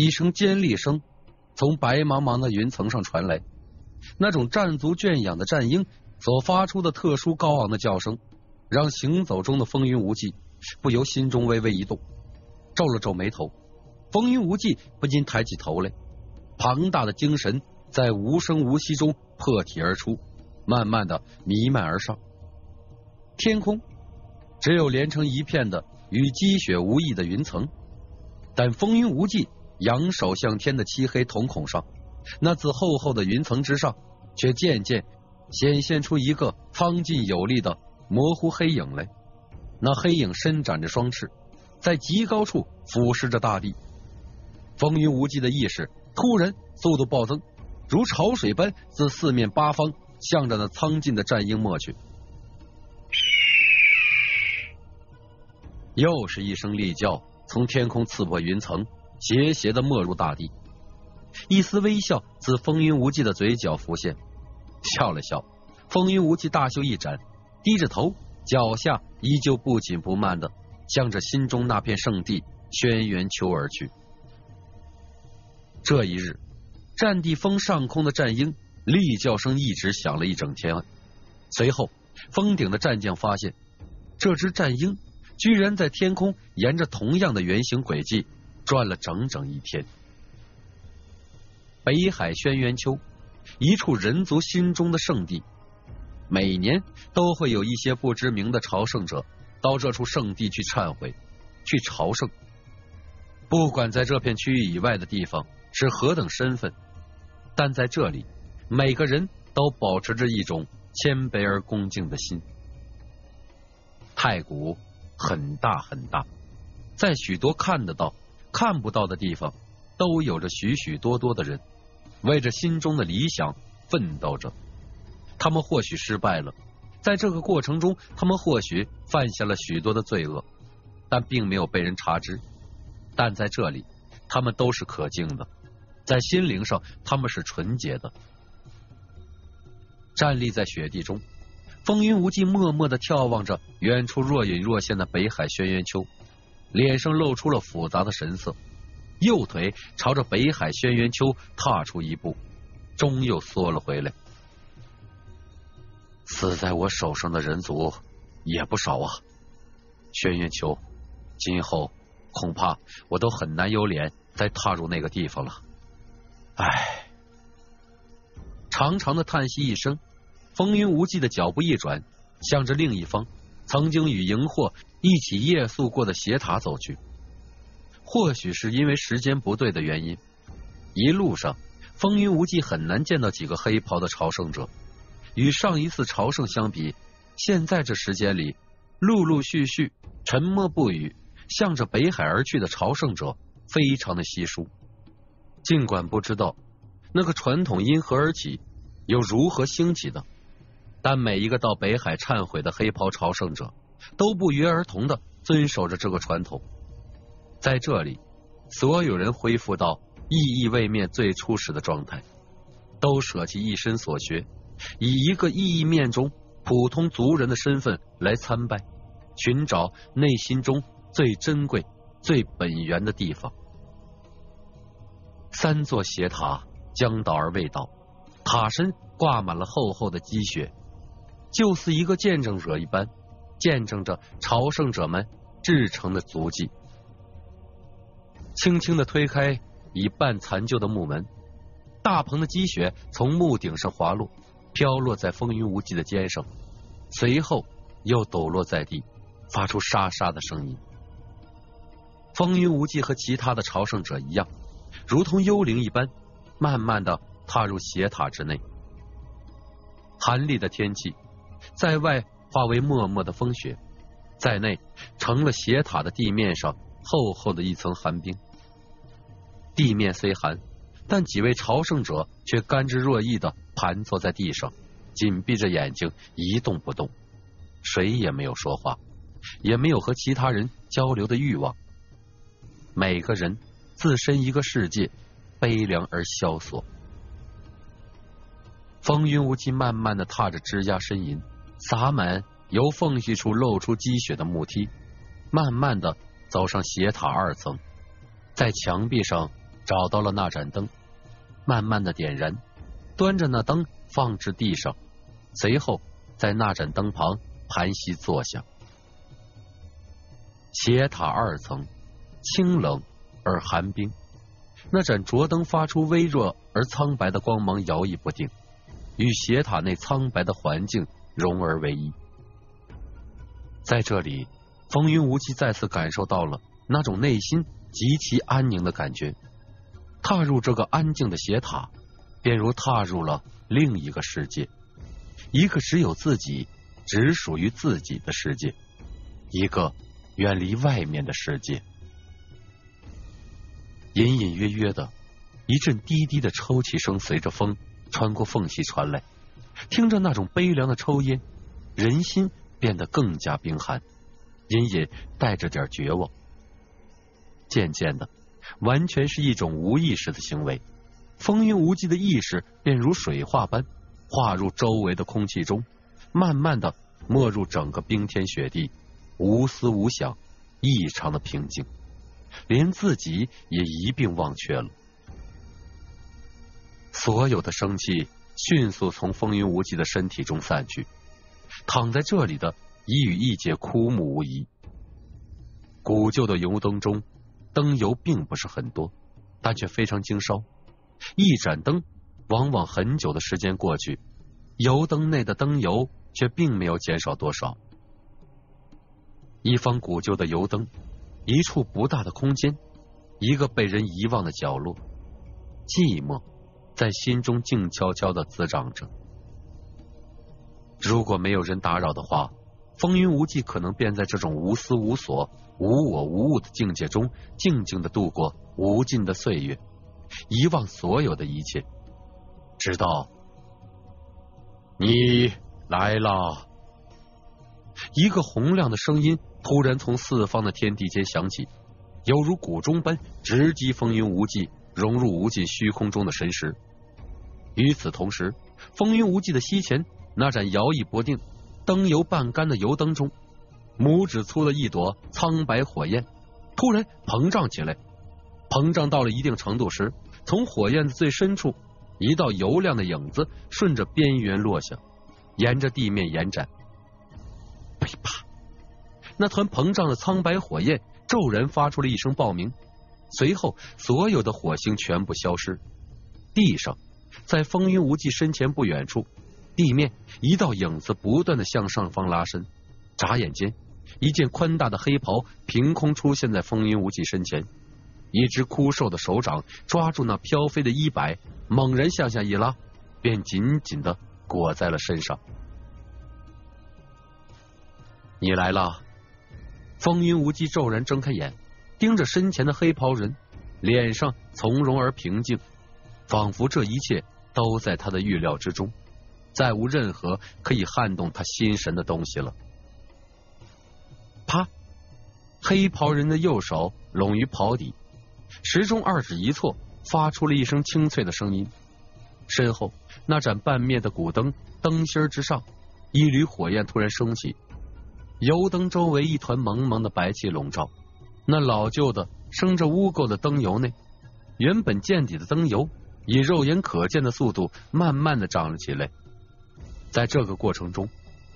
一声尖厉声从白茫茫的云层上传来，那种战卒圈养的战鹰所发出的特殊高昂的叫声，让行走中的风云无忌不由心中微微一动，皱了皱眉头。风云无忌不禁抬起头来，庞大的精神在无声无息中破体而出，慢慢的弥漫而上。天空只有连成一片的与积雪无异的云层，但风云无忌仰首向天的漆黑瞳孔上，那自厚厚的云层之上，却渐渐显现出一个苍劲有力的模糊黑影来。那黑影伸展着双翅，在极高处俯视着大地。风云无忌的意识突然速度暴增，如潮水般自四面八方向着那苍劲的战鹰没去。又是一声厉叫，从天空刺破云层，斜斜的没入大地。一丝微笑自风云无忌的嘴角浮现，笑了笑。风云无忌大袖一展，低着头，脚下依旧不紧不慢的向着心中那片圣地轩辕丘而去。这一日，战地峰上空的战鹰厉叫声一直响了一整天。随后，峰顶的战将发现，这只战鹰。居然在天空沿着同样的圆形轨迹转了整整一天。北海轩辕丘，一处人族心中的圣地，每年都会有一些不知名的朝圣者到这处圣地去忏悔、去朝圣。不管在这片区域以外的地方是何等身份，但在这里，每个人都保持着一种谦卑而恭敬的心。太古。很大很大，在许多看得到、看不到的地方，都有着许许多多的人为着心中的理想奋斗着。他们或许失败了，在这个过程中，他们或许犯下了许多的罪恶，但并没有被人察知。但在这里，他们都是可敬的，在心灵上他们是纯洁的。站立在雪地中。风云无忌默默的眺望着远处若隐若现的北海轩辕丘，脸上露出了复杂的神色。右腿朝着北海轩辕丘踏出一步，终又缩了回来。死在我手上的人族也不少啊！轩辕丘，今后恐怕我都很难有脸再踏入那个地方了。唉，长长的叹息一声。风云无忌的脚步一转，向着另一方曾经与荧惑一起夜宿过的斜塔走去。或许是因为时间不对的原因，一路上风云无忌很难见到几个黑袍的朝圣者。与上一次朝圣相比，现在这时间里，陆陆续续沉默不语向着北海而去的朝圣者非常的稀疏。尽管不知道那个传统因何而起，又如何兴起的。但每一个到北海忏悔的黑袍朝圣者，都不约而同的遵守着这个传统。在这里，所有人恢复到意义位面最初始的状态，都舍弃一身所学，以一个意义面中普通族人的身份来参拜，寻找内心中最珍贵、最本源的地方。三座斜塔将倒而未倒，塔身挂满了厚厚的积雪。就似一个见证者一般，见证着朝圣者们至诚的足迹。轻轻的推开已半残旧的木门，大棚的积雪从木顶上滑落，飘落在风云无忌的肩上，随后又抖落在地，发出沙沙的声音。风云无忌和其他的朝圣者一样，如同幽灵一般，慢慢的踏入斜塔之内。寒厉的天气。在外化为默默的风雪，在内成了斜塔的地面上厚厚的一层寒冰。地面虽寒，但几位朝圣者却甘之若饴的盘坐在地上，紧闭着眼睛一动不动，谁也没有说话，也没有和其他人交流的欲望。每个人自身一个世界，悲凉而萧索。风云无忌慢慢的踏着枝桠呻吟。洒满由缝隙处露出积雪的木梯，慢慢的走上斜塔二层，在墙壁上找到了那盏灯，慢慢的点燃，端着那灯放至地上，随后在那盏灯旁盘膝坐下。斜塔二层，清冷而寒冰。那盏灼灯发出微弱而苍白的光芒，摇曳不定，与斜塔内苍白的环境融而为一。在这里，风云无忌再次感受到了那种内心极其安宁的感觉。踏入这个安静的斜塔，便如踏入了另一个世界，一个只有自己、只属于自己的世界，一个远离外面的世界。隐隐约约的一阵低低的抽泣声随着风穿过缝隙传来，听着那种悲凉的抽烟，人心变得更加冰寒，隐隐带着点绝望。渐渐的。完全是一种无意识的行为，风云无忌的意识便如水化般化入周围的空气中，慢慢的没入整个冰天雪地，无思无想，异常的平静，连自己也一并忘却了。所有的生气迅速从风云无忌的身体中散去，躺在这里的已与一姐枯木无疑。古旧的油灯中。灯油并不是很多，但却非常经烧。一盏灯，往往很久的时间过去，油灯内的灯油却并没有减少多少。一方古旧的油灯，一处不大的空间，一个被人遗忘的角落，寂寞在心中静悄悄的滋长着。如果没有人打扰的话。风云无忌可能便在这种无思无所、无我无物的境界中，静静的度过无尽的岁月，遗忘所有的一切，直到你来了。一个洪亮的声音突然从四方的天地间响起，犹如鼓钟般直击风云无忌融入无尽虚空中的神识。与此同时，风云无忌的西前那盏摇曳不定。灯油半干的油灯中，拇指粗的一朵苍白火焰突然膨胀起来。膨胀到了一定程度时，从火焰的最深处，一道油亮的影子顺着边缘落下，沿着地面延展。噼啪！那团膨胀的苍白火焰骤然发出了一声爆鸣，随后所有的火星全部消失。地上，在风云无忌身前不远处。地面一道影子不断的向上方拉伸，眨眼间，一件宽大的黑袍凭空出现在风云无忌身前，一只枯瘦的手掌抓住那飘飞的衣摆，猛然向下一拉，便紧紧的裹在了身上。你来了，风云无忌骤然睁开眼，盯着身前的黑袍人，脸上从容而平静，仿佛这一切都在他的预料之中。再无任何可以撼动他心神的东西了。啪！黑袍人的右手拢于袍底，时钟二指一错，发出了一声清脆的声音。身后那盏半灭的古灯灯芯之上，一缕火焰突然升起，油灯周围一团蒙蒙的白气笼罩。那老旧的生着污垢的灯油内，原本见底的灯油以肉眼可见的速度慢慢的涨了起来。在这个过程中，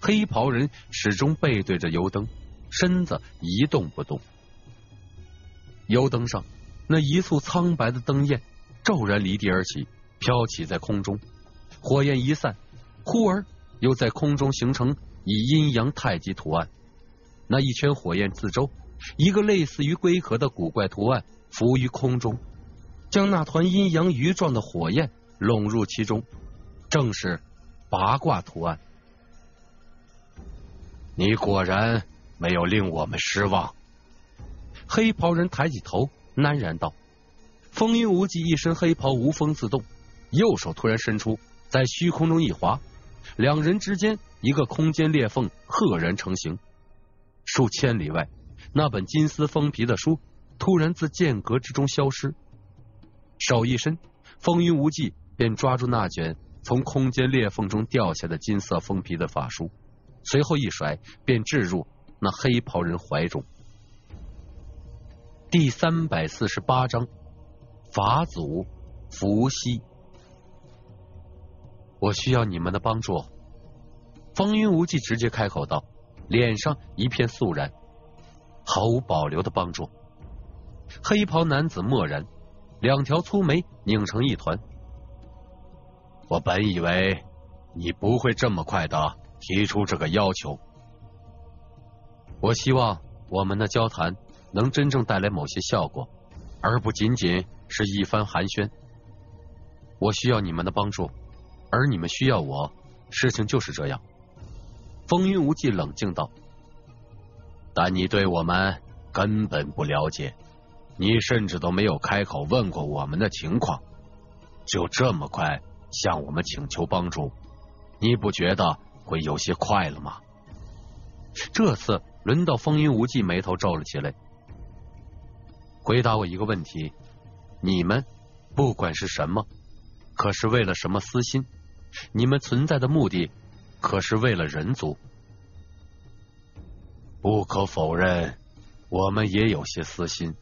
黑袍人始终背对着油灯，身子一动不动。油灯上那一簇苍白的灯焰骤然离地而起，飘起在空中。火焰一散，忽而又在空中形成以阴阳太极图案。那一圈火焰四周，一个类似于龟壳的古怪图案浮于空中，将那团阴阳鱼状的火焰拢入其中，正是。八卦图案，你果然没有令我们失望。黑袍人抬起头，喃然道：“风云无忌一身黑袍无风自动，右手突然伸出，在虚空中一划，两人之间一个空间裂缝赫然成型。数千里外，那本金丝封皮的书突然自间隔之中消失，手一伸，风云无忌便抓住那卷。”从空间裂缝中掉下的金色封皮的法书，随后一甩，便置入那黑袍人怀中。第三百四十八章：法祖伏羲。我需要你们的帮助。风云无忌直接开口道，脸上一片肃然，毫无保留的帮助。黑袍男子默然，两条粗眉拧成一团。我本以为你不会这么快的提出这个要求。我希望我们的交谈能真正带来某些效果，而不仅仅是一番寒暄。我需要你们的帮助，而你们需要我，事情就是这样。风云无忌冷静道：“但你对我们根本不了解，你甚至都没有开口问过我们的情况，就这么快向我们请求帮助，你不觉得会有些快了吗？”这次轮到风云无忌眉头皱了起来。回答我一个问题：你们不管是什么，可是为了什么私心？你们存在的目的？可是为了人族，不可否认，我们也有些私心。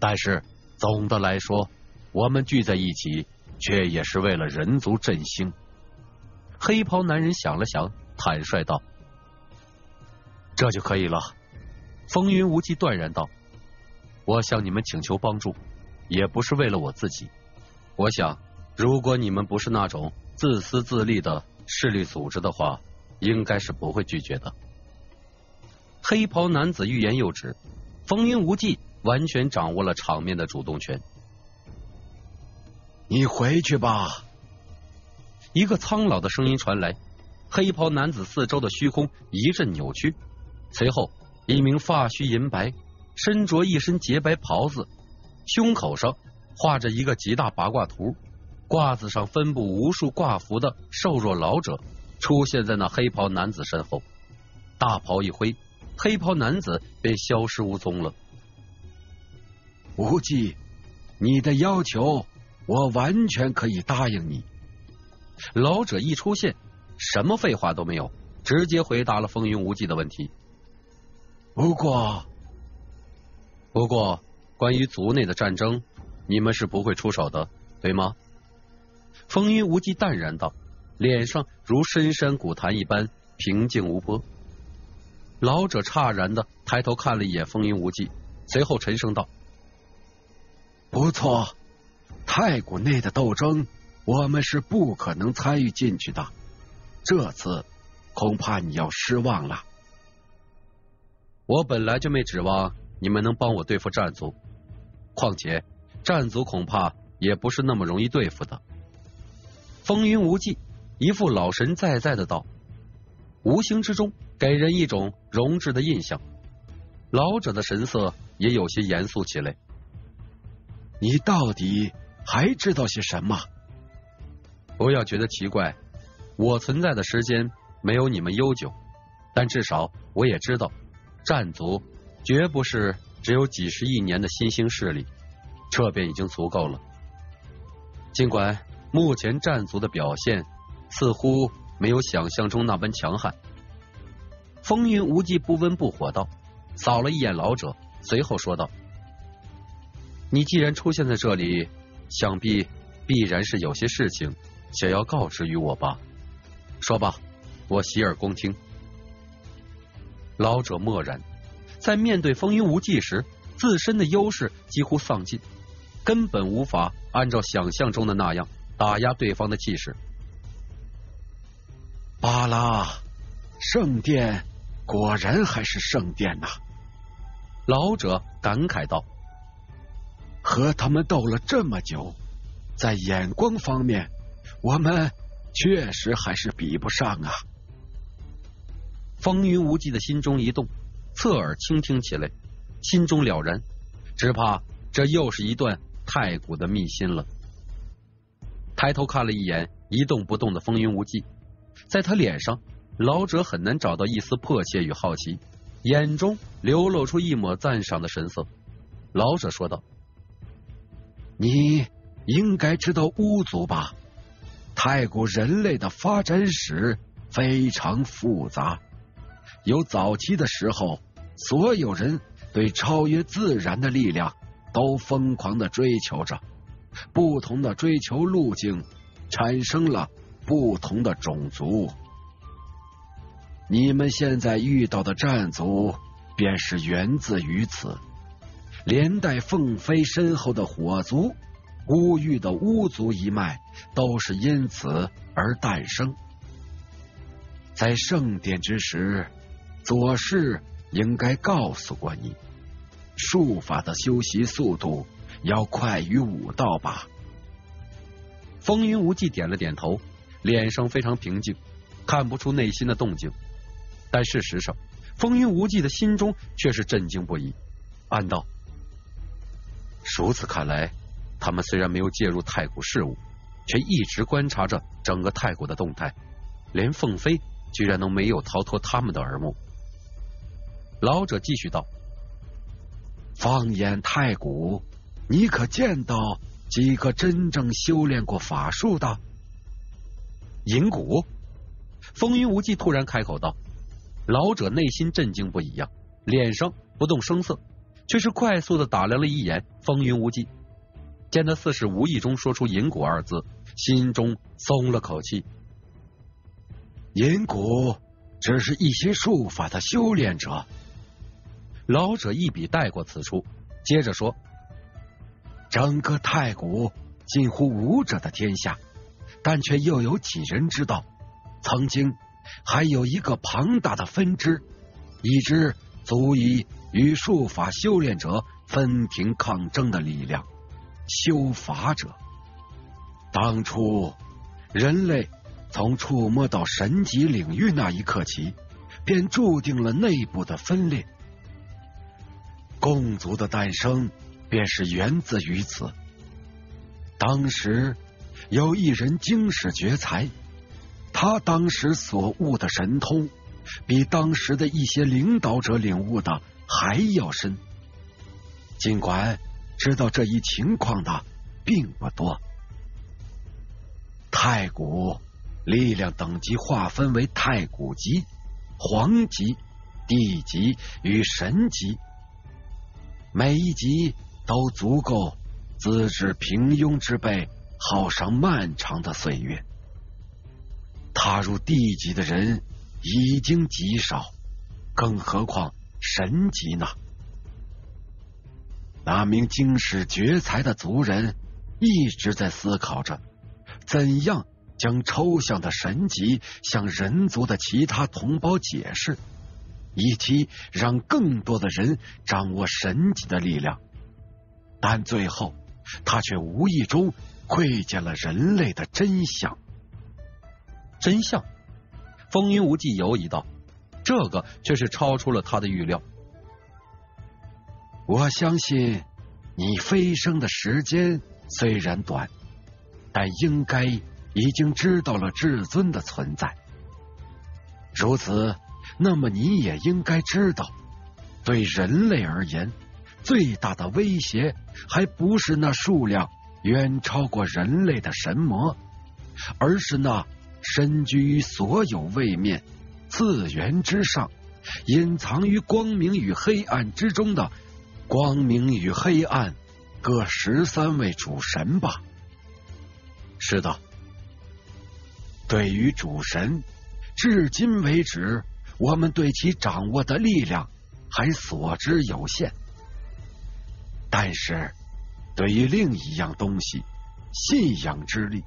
但是总的来说，我们聚在一起，却也是为了人族振兴。黑袍男人想了想，坦率道：“这就可以了。”风云无忌断然道：“我向你们请求帮助，也不是为了我自己。我想，如果你们不是那种自私自利的。”势力组织的话，应该是不会拒绝的。黑袍男子欲言又止，风云无忌完全掌握了场面的主动权。你回去吧。一个苍老的声音传来，黑袍男子四周的虚空一阵扭曲，随后一名发须银白、身着一身洁白袍子、胸口上画着一个极大八卦图。褂子上分布无数挂符的瘦弱老者出现在那黑袍男子身后，大袍一挥，黑袍男子便消失无踪了。无忌，你的要求我完全可以答应你。老者一出现，什么废话都没有，直接回答了风云无忌的问题。不过，不过，关于族内的战争，你们是不会出手的，对吗？风云无忌淡然道，脸上如深山古潭一般平静无波。老者诧然的抬头看了一眼风云无忌，随后沉声道：“不错，太古内的斗争，我们是不可能参与进去的。这次恐怕你要失望了。我本来就没指望你们能帮我对付战族，况且战族恐怕也不是那么容易对付的。”风云无忌，一副老神在在的道，无形之中给人一种容智的印象。老者的神色也有些严肃起来。你到底还知道些什么？不要觉得奇怪，我存在的时间没有你们悠久，但至少我也知道，战族绝不是只有几十亿年的新兴势力，这便已经足够了。尽管。目前战族的表现似乎没有想象中那般强悍。风云无忌不温不火道，扫了一眼老者，随后说道：“你既然出现在这里，想必必然是有些事情想要告知于我吧？说吧，我洗耳恭听。”老者默然，在面对风云无忌时，自身的优势几乎丧尽，根本无法按照想象中的那样。打压对方的气势。巴拉，圣殿果然还是圣殿呐！老者感慨道：“和他们斗了这么久，在眼光方面，我们确实还是比不上啊。”风云无忌的心中一动，侧耳倾听起来，心中了然，只怕这又是一段太古的秘辛了。抬头看了一眼一动不动的风云无忌，在他脸上，老者很难找到一丝迫切与好奇，眼中流露出一抹赞赏的神色。老者说道：“你应该知道巫族吧？太古人类的发展史非常复杂，有早期的时候，所有人对超越自然的力量都疯狂的追求着。”不同的追求路径产生了不同的种族。你们现在遇到的战族，便是源自于此，连带凤飞身后的火族、乌域的巫族一脉，都是因此而诞生。在盛典之时，左氏应该告诉过你，术法的修习速度要快于武道吧？风云无忌点了点头，脸上非常平静，看不出内心的动静。但事实上，风云无忌的心中却是震惊不已，暗道：如此看来，他们虽然没有介入太古事务，却一直观察着整个太古的动态，连凤飞居然都没有逃脱他们的耳目。老者继续道：“放眼太古，你可见到几个真正修炼过法术的？”银谷，风云无忌突然开口道。老者内心震惊不已呀，脸上不动声色，却是快速的打量了一眼风云无忌。见他似是无意中说出“银谷”二字，心中松了口气。银谷只是一些术法的修炼者。老者一笔带过此处，接着说：“整个太古近乎武者的天下，但却又有几人知道曾经？”还有一个庞大的分支，一支足以与术法修炼者分庭抗争的力量——修法者。当初人类从触摸到神级领域那一刻起，便注定了内部的分裂。共族的诞生便是源自于此。当时有一人惊世绝才。他当时所悟的神通，比当时的一些领导者领悟的还要深。尽管知道这一情况的并不多。太古力量等级划分为太古级、皇级、地级与神级，每一级都足够资质平庸之辈耗上漫长的岁月。踏入地级的人已经极少，更何况神级呢？那名惊世绝才的族人一直在思考着，怎样将抽象的神级向人族的其他同胞解释，以及让更多的人掌握神级的力量。但最后，他却无意中窥见了人类的真相。真相，风云无忌犹疑道：“这个却是超出了他的预料。我相信你飞升的时间虽然短，但应该已经知道了至尊的存在。如此，那么你也应该知道，对人类而言，最大的威胁还不是那数量远超过人类的神魔，而是那……”身居于所有位面次元之上，隐藏于光明与黑暗之中的光明与黑暗各十三位主神吧。是的，对于主神，至今为止，我们对其掌握的力量还所知有限。但是，对于另一样东西，信仰之力。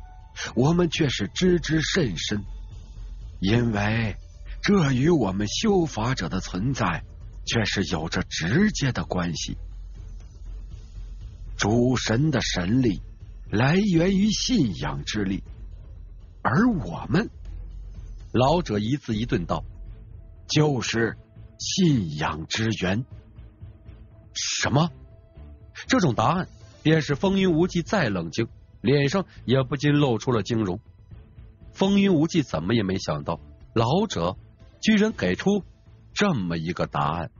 我们却是知之甚深，因为这与我们修法者的存在却是有着直接的关系。主神的神力来源于信仰之力，而我们老者一字一顿道：“就是信仰之源。”什么？这种答案，便是风云无忌再冷静。脸上也不禁露出了惊容。风云无忌怎么也没想到，老者居然给出这么一个答案。